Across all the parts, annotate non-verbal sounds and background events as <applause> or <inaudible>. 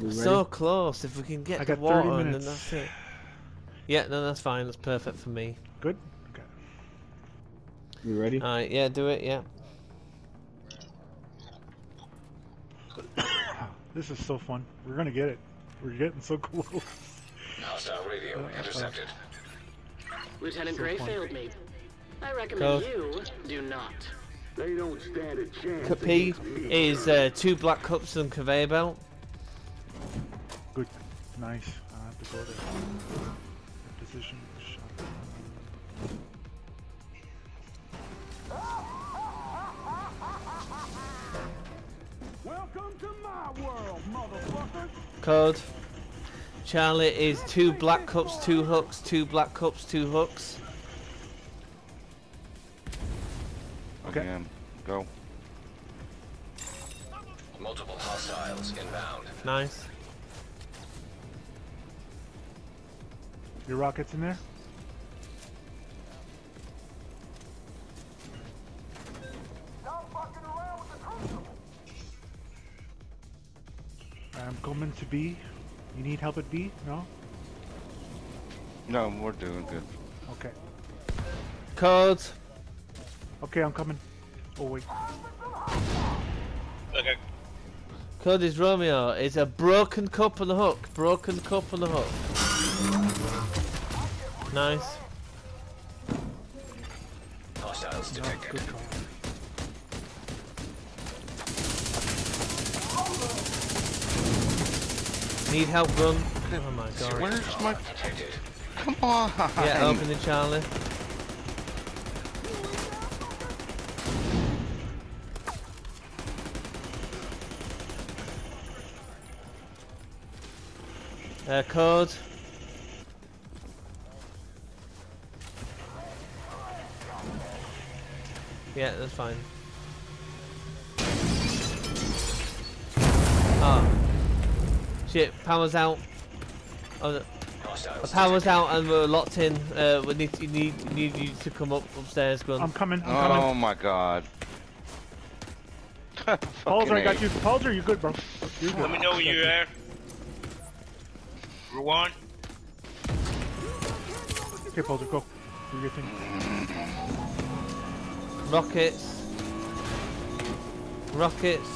We So ready? close. If we can get I the got 30 water and then that's it. Yeah, no, that's fine. That's perfect for me. Good? Okay. We ready? Alright, yeah, do it, yeah. <coughs> This is so fun. We're gonna get it. We're getting so close. Hostile radio <laughs> intercepted. Lieutenant So Gray fun. failed me. I Go. recommend you do not. They don't stand a chance. Cup P is uh, two black cups and conveyor belt. Good. Nice. I have to go there. Position. shot. Welcome to my world, motherfuckers. Code. Charlie is two black cups, two hooks, two black cups, two hooks. Okay. Again, go. Multiple hostiles inbound. Nice. Your rockets in there? I'm coming to B. You need help at B? No? No, we're doing good. Okay. Code. Okay, I'm coming. Oh wait. Okay. Code is Romeo. It's a broken cup and a hook. Broken cup and a hook. Nice. Hostiles detected. Need help, run. Oh my god. Where's my... Come on! Yeah, open the Charlie. Uh, code. Yeah, that's fine. Oh. Shit, power's out. Oh, the the power's out and we're locked in. Uh, we need, you need, need you to come up upstairs, gun. I'm coming. I'm Oh coming. my god. <laughs> Palzer, I got Fucking you. Palzer, you're good, bro. You're good. Let me know when you're there. Rewind. Okay, Palzer, go. Do your thing. Rockets. Rockets.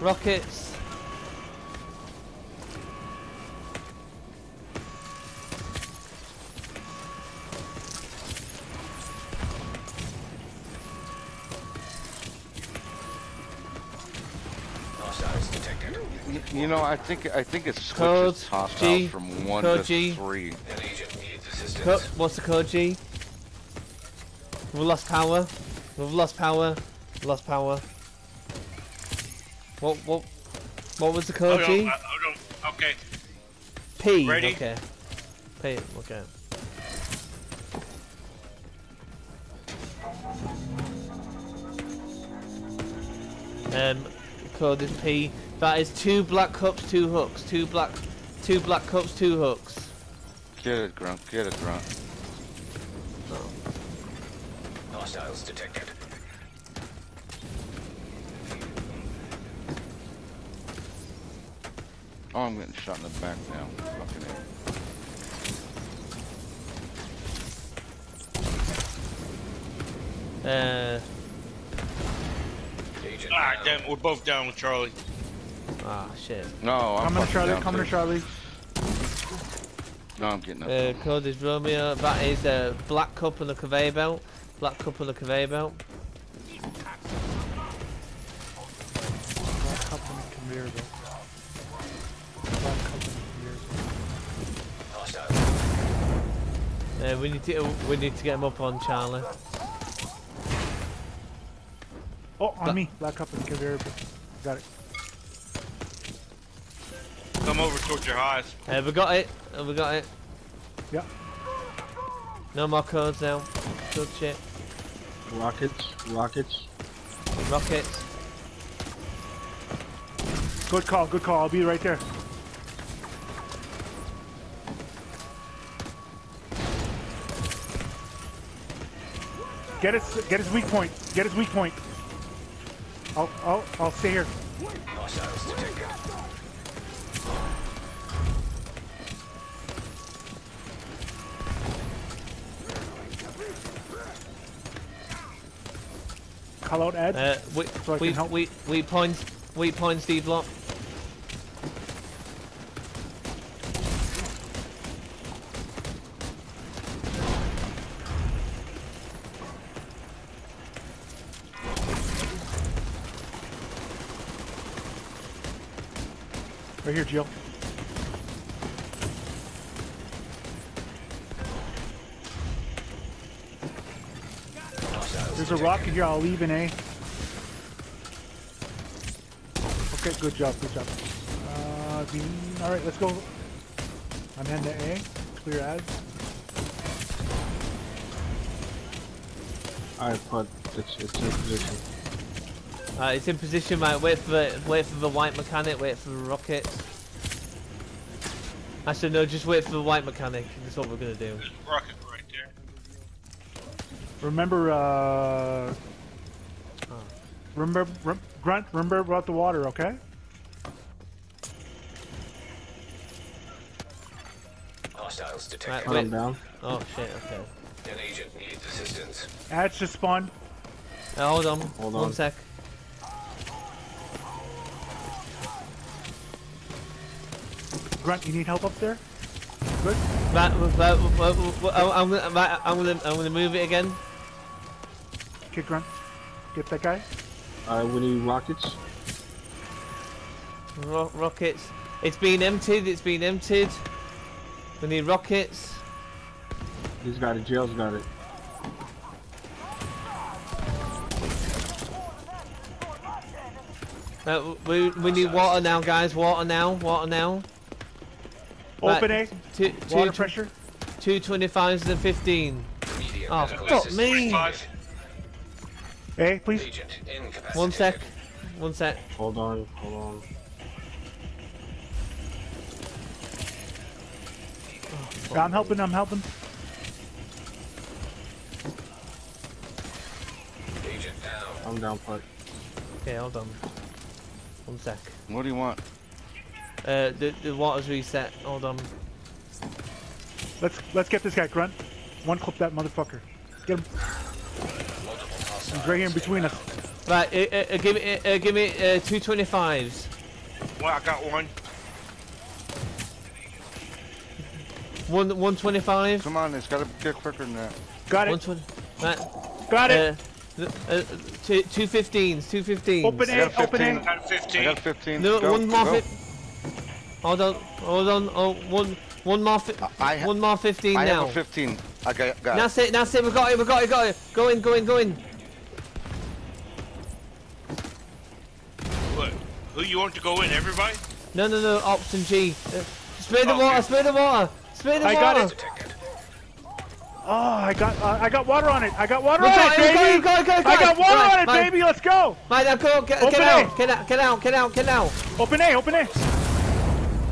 Rockets. You know, I think I think it Code switches hostile G. from one Code to G. three. An agent needs assistance. Co what's the code, G? We've lost power. We've lost power. Lost power. What, what, what was the code, Hold on, G? uh, hold on. Okay. P. Ready? Okay. P. Okay. Um, code is P. That is two black cups, two hooks. Two black, two black cups, two hooks. Get it, grunt. Get it, grunt. Hostiles detected. Oh, I'm getting shot in the back now. Fucking A. Uh, Agent Ah, down. damn, we're both down with Charlie. ah, shit. No, I'm Coming to Charlie. Coming to. Charlie. No, I'm getting up. Uh, code is Romeo. That is a black cup and a conveyor belt. Black cup of a conveyor belt. Black cup and a conveyor belt. Black cup and a conveyor belt. Hostiles. Uh, we need to we need to get him up on Charlie. Oh, on Bla- me. Black cup of a conveyor belt. Got it. Come over towards your highs. Uh, we got it. Uh, we got it. Yeah. No more codes now. Good shit. Rockets. Rockets. Rockets. Good call. Good call. I'll be right there. Get his, get his weak point. Get his weak point. I'll, I'll, I'll stay here. Call out Ed. Uh, we, So we, help. we, we points, we points D block. Right here, Jill. There's a rocket here. I'll leave in A. Okay, good job, good job. Uh, B. All right, let's go. I'm heading to A. Clear ads. Alright, Pud. It's, it's in position. Uh, it's in position, mate. Wait for the, wait for the white mechanic. Wait for the rockets. Actually, no, just wait for the white mechanic. That's what we're gonna do. Rocket right there. Remember, uh, remember, rem, Grunt. Remember about the water, okay? Hostiles Right, detected. Put him wait. down. Oh shit. Okay. An agent needs assistance. Ads just spawned. Uh, hold on. Hold on. One on. sec. Grunt, you need help up there? Good. Right, right, right, right, right, I'm gonna, right, I'm gonna, I'm gonna move it again. Kid Grunt, get that guy. Uh, we need rockets. Ro rockets. It's been emptied, it's been emptied. We need rockets. He's got it, jail's got it. Uh, we we need water now, guys. Water now. Water now. Open Two, water pressure. Two twenty-five and fifteen. Medium. Oh, fuck me! Hey, please. One sec. One sec. Hold on, hold on. Oh, I'm helping, I'm helping. Agent down. I'm down, put. Okay, hold on. One sec. What do you want? Uh, the, the water's reset. Hold on. Let's let's get this guy, Grunt. One clip that motherfucker. Get him. Multiple He's right here in between us. Right, uh, uh, uh, give me, uh, give me uh, two 25s. Well, I got one. One, one 25. Come on, it's gotta get quicker than that. Got it. 20. Right. Got it. Uh, uh, two, two 15s. Two 15s. Open I A. got Open 15. A. Got 15. I got 15. No, go, one more go. Hold on, hold on. Oh, one, one more, fi- I ha- one more 15 I now. have a 15. I got, got That's it, that's it. We got it, we got it, got it. Go in, go in, go in. Who you want to go in? Everybody? No, no, no. Option G. Uh, spray the Okay. water, spray the water, spray the I water. I got it. Oh, I got uh, I got water on it. I got water We on it, it, we got baby. it, got it, got it, I got got water Right, on it, right. baby. Let's go. Right, now go, get, Open get it. out, get out, get out, get out, get out. Open A. Open A.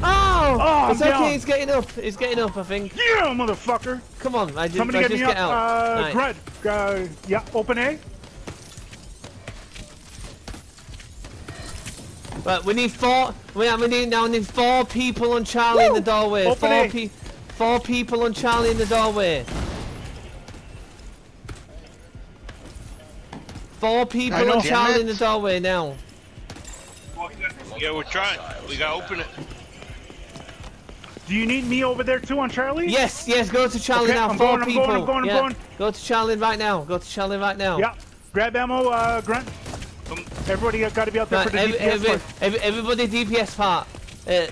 Oh, Oh, it's I'm okay. down. It's getting up. It's getting up. I think. Yeah, motherfucker. Come on, I just, Somebody I get just me get up. out. Uh, Right. Grud. Uh, yeah. Open A. Right, we need four. We, we need now. We need four people on Charlie in the doorway. Open four A. pe Four people on Charlie in the doorway. Four people on Charlie it. in the doorway now. Yeah, we're trying. We gotta open it. Do you need me over there too on Charlie? Yes, yes. Go to Charlie Okay, now. I'm four going, I'm people. going, I'm going, I'm yeah. going. Go to Charlie right now. Go to Charlie right now. Yeah. Grab ammo, uh, Grunt. Come- Everybody got to be out there Right, for the every, DPS every, part. every, everybody DPS part. Uh,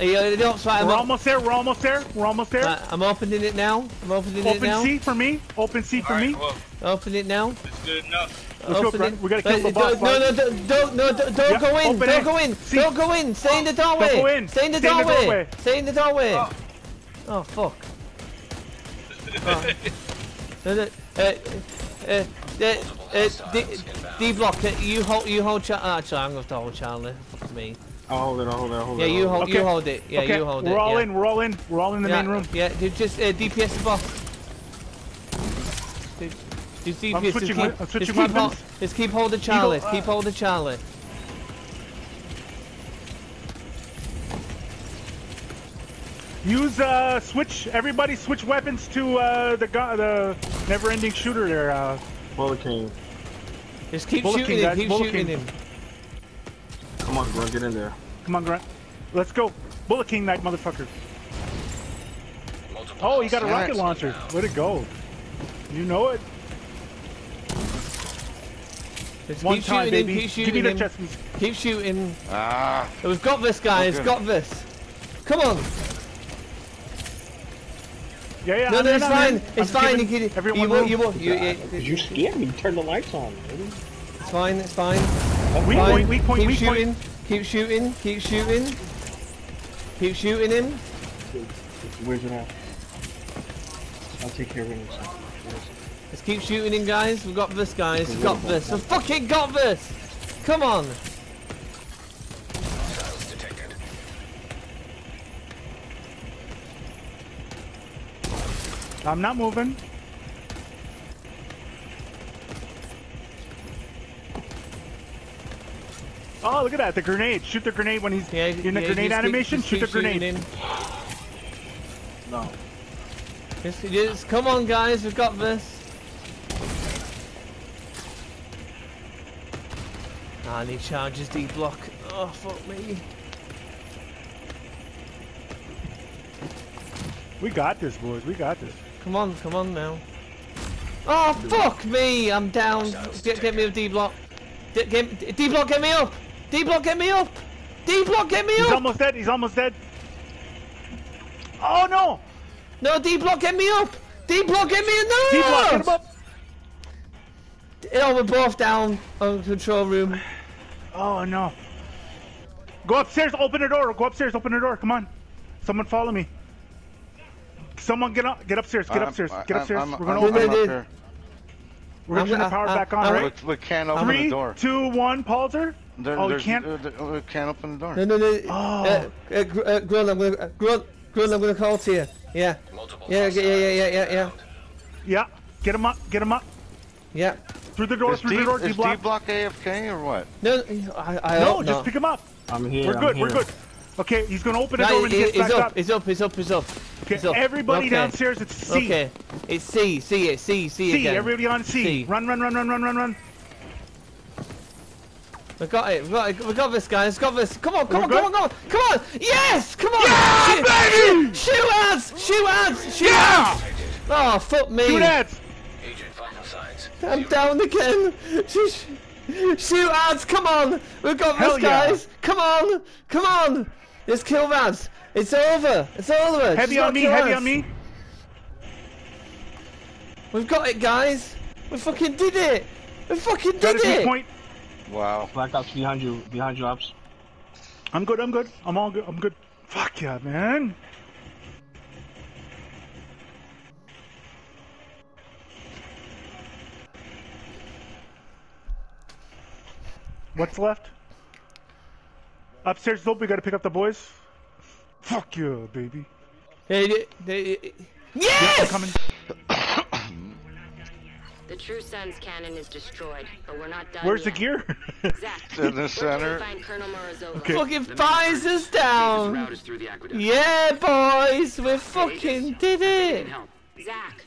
you the ops right? I'm, We're op- almost there. We're almost there. We're almost there. right, I'm opening it now. I'm opening it now. Open now. C for me. Open C for Alright, me. well, Open it now. it's good enough. Let's go, Open Grunt. it. We gotta kill Right, the boss. don't- No, no, don't, don't, no, don't, don't Yeah, go in. Don't it. go in. See. Don't go in. Stay in the doorway. go in. Stay in the Stay in the doorway. doorway. Stay in the doorway. Oh, fuck. <laughs> Oh. No, no, uh, uh, uh, uh, D, D block. Uh, you hold. You hold. Char- uh, actually, I'm gonna have to hold Charlie. Fuck me. I'll hold it. I'll hold it. I'll hold Yeah, it. Yeah, you I'll hold. You hold it. Yeah, okay, you hold we're it. all yeah. in. We're all in. We're all in the yeah, main room. Yeah, dude, just uh, DPS the boss. Dude, Just DPS. I'm just keep, we- I'm just keep, hol- weapons. just keep holding Charlie. uh, keep holding Charlie. Use uh, switch. Everybody switch weapons to uh, the the never-ending shooter there. Uh, Bullet King. Just keep Bullet shooting King, him, guys, keep Bullet shooting King. him. Come on, Grunt, get in there. Come on, Grunt. Let's go. Bullet King Knight, motherfucker. Multiple Oh, you got a rocket launcher. inbound. Way it go. You know it. Just One keep time, shooting him, baby. keep Give me shooting the him. chest. Keep shooting. Ah, We've got this, guys. Okay. Got this. Come on. Yeah, yeah. No, I'm no, it's fine. It's I'm fine. You can. Everyone You will. room. You will. You, you, You scared me. Turn the lights on. Really? it's fine. It's fine. Weak fine. point, weak point, keep weak point. shooting. Keep shooting. Keep shooting. Keep shooting him. Where's it at? I'll take care of it in a second. Let's keep shooting him, guys. We've got this, guys. We've got this. We've fucking got this. Come on. I'm not moving. Oh, look at that. The grenade. Shoot the grenade when he's Yeah, in the yeah, grenade just keep- animation. Shoot the grenade. him. No. Just, just come on, guys. We've got this. Ah, and he charges D block. Oh, fuck me. We got this, boys. We got this. Come on, come on now. Oh, fuck me! I'm down. Get, get me a D block. D, get, get me up! D block, get me up! D block, get me up! He's almost dead. He's almost dead. Oh no! No, D block, get me up! D block, get me in no! Keep locking him up. Oh, we're both down on the control room. Oh no! Go upstairs. Open the door. Go upstairs. Open the door. Come on. Someone follow me. Someone get up. Get upstairs. Get upstairs. I'm- Get upstairs. I'm, We're gonna I'm, open. I'm up here. We're gonna turn the I'm- power back on, I- right? We, we can't open Three, the door. two, one. Palzer. There, oh, you can't. uh, there- we can't open the door. No, no, no. Oh. Uh, uh, Gr- uh, Grunt, I'm gonna, uh, Grunt, Grunt, I'm gonna call to you. Yeah, Multiple yeah, yeah, yeah, yeah, yeah, yeah, Yeah. Get him up. Get him up. yeah. Through the door. Is through D, the door. is D D-block. AFK or what? No, I, I No, hope just not. pick him up. I'm here. We're I'm good. here. We're good. Okay, he's gonna open the Right, door when he he- gets back up, up. he's up, he's up, he's up. Okay, he's up. everybody Okay. downstairs. It's C. Okay, it's C, C, it, C, C, C. again. Everybody on C. C. Run, run, run, run, run, run, run. We got it, we got it, we got this, guys, got this. Come on, come We're on, come on, come on, come on! Yes, come on! Yeah, shoot, baby! Shoot, shoot ads, shoot ads, shoot Yeah! ads! Oh, fuck me! Shoot ads. Agent vital signs. I'm down again. <laughs> Shoot, shoot ads, come on! We've got Hell this, yeah. guys! Come on, come on! Let's kill ads. It's over. It's over. Heavy Just on me. Heavy ads. on me. We've got it, guys. We fucking did it. We fucking did his weak it. point. Wow. Black Ops behind you. Behind you, Ops. I'm good. I'm good. I'm all good. I'm good. Fuck yeah, man. What's left? Upstairs, dope. We gotta pick up the boys. Fuck yeah, baby. Hey, hey, hey, hey. Yeah, Yes! coming. <coughs> The True Sons' cannon is destroyed, but we're not done Where's the gear? <laughs> Zach, in the center. Can we find Colonel Morozova? Okay. Fucking fires us down. is the. Yeah, boys. We fucking did it. Zach,